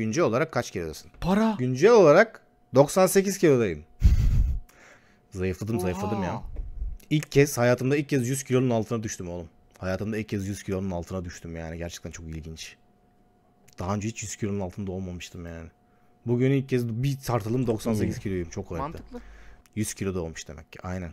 güncel olarak kaç kilodasın? Para. Güncel olarak 98 kilodayım. zayıfladım zayıfladım ya. İlk kez hayatımda ilk kez 100 kilonun altına düştüm oğlum. Hayatımda ilk kez 100 kilonun altına düştüm yani. Gerçekten çok ilginç. Daha önce hiç 100 kilonun altında olmamıştım yani. Bugün ilk kez bir tartılım 98 kiloyum. Çok garip. Mantıklı. 100 kilo da olmuş demek ki. Aynen.